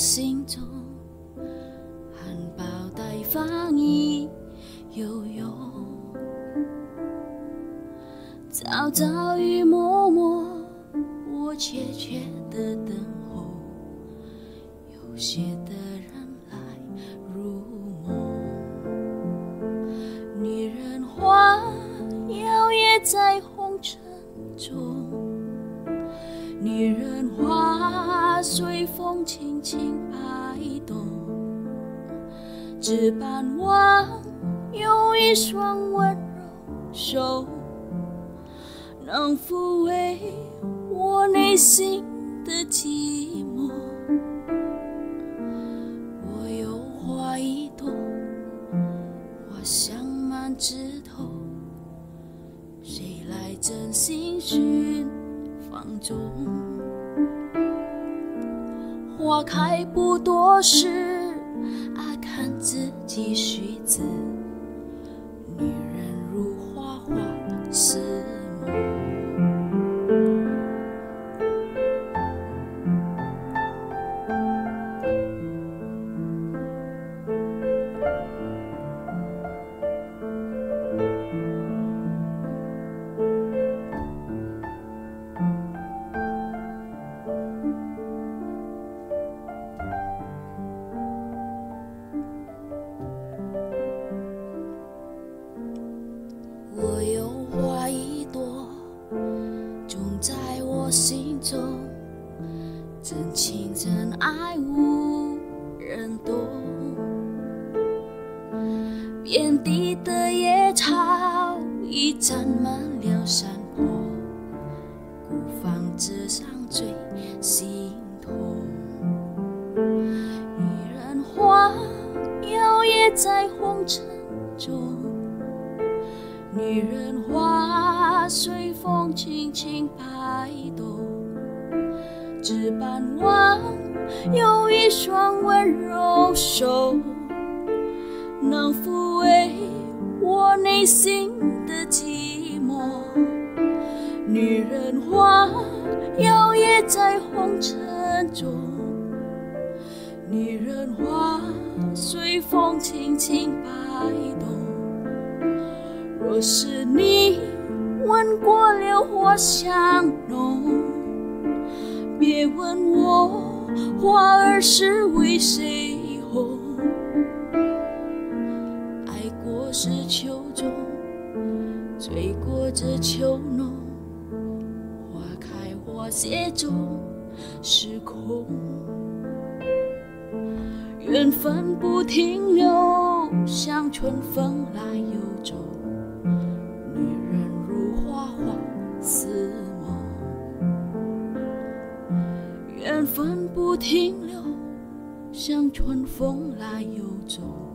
心中，含苞待放意悠悠，朝朝与暮暮，我怯怯的等候，有些的人来入梦，女人花摇曳在红尘中。女人花随风轻轻摆动，只盼望有一双温柔手，能抚慰我内心的寂寞。我有花一朵，花香满枝头，谁来真心寻？芳踪，花开不多时，啊，看自己须自。情真爱无人懂。遍地的野草已占满了山坡，孤芳自赏最心痛。女人花摇曳在红尘中。女人花随风轻轻摆动，只盼望有一双温柔手，能抚慰我内心的寂寞。女人花摇曳在红尘中，女人花随风轻轻摆动。若是你闻过了花香浓，别问我花儿是为谁红。爱过是秋中，醉过这秋浓，花开花谢终是空。缘分不停留，像春风来又走。缘分不停留，像春风来又走。